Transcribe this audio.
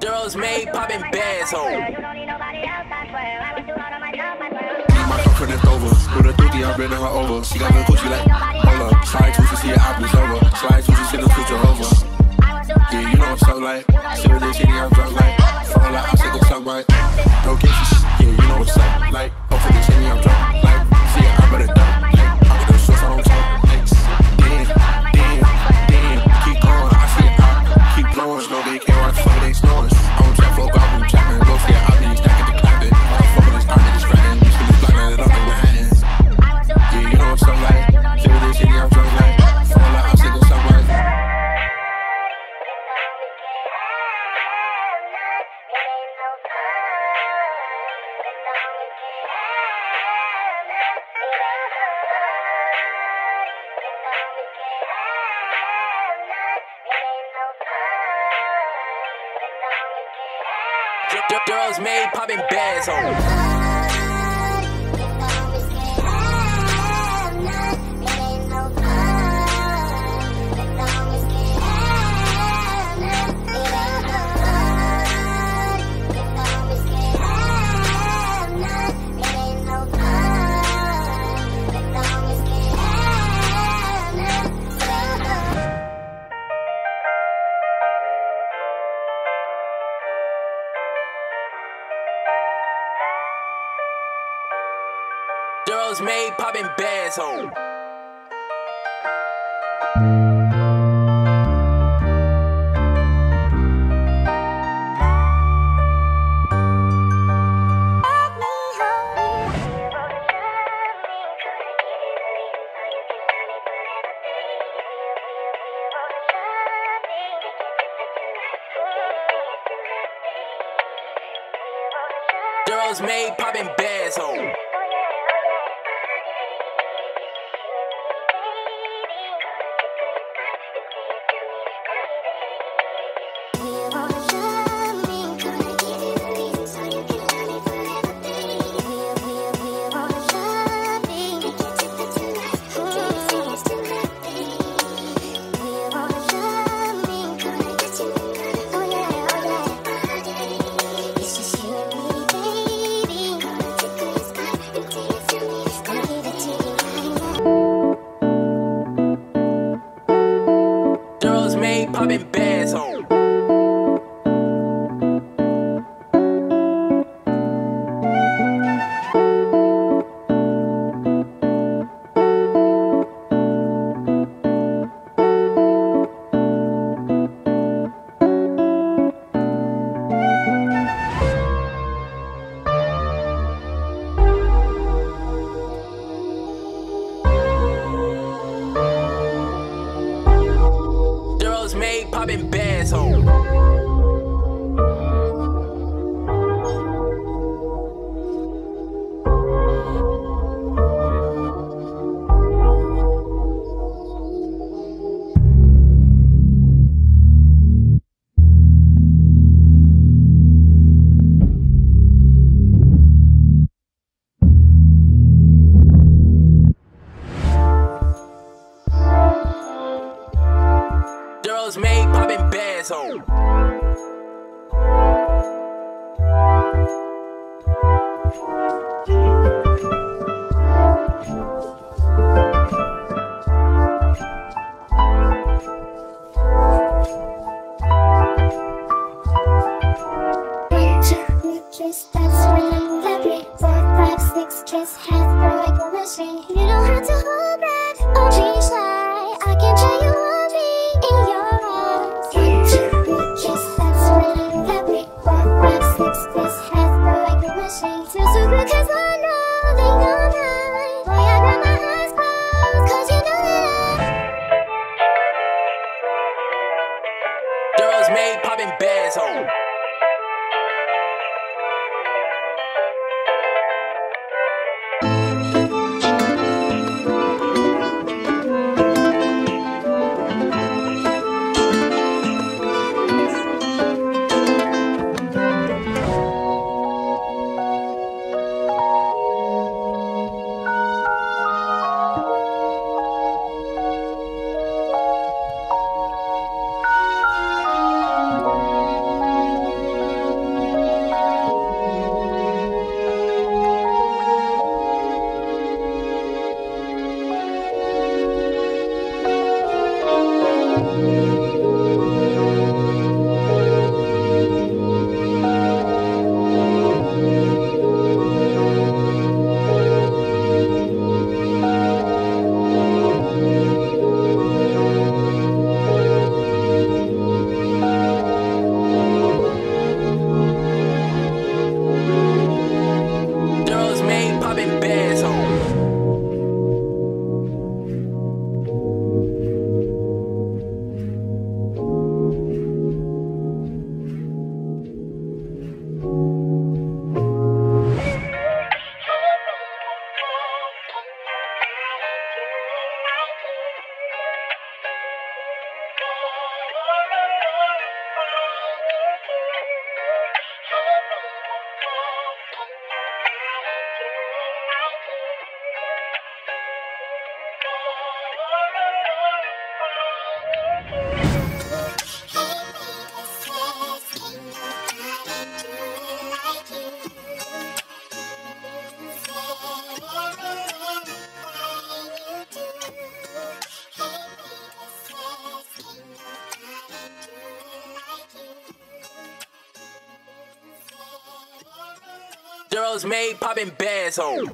Girls made popping bags home. My girlfriend is over. With a dookie, I'm bringing her over. She got the coochie like, hold up. Slide to see it, I bleach over. Slide to see the future over. Yeah, you know I'm so like. Silver this city, I'm drunk like. Fall like, I said the tongue right. No kisses. Girls made popping bags home. Girls made popping bags home. Girls made popping bags home. Popping bags home. When I'm happy. Four, five, six, Girls made popping bands home.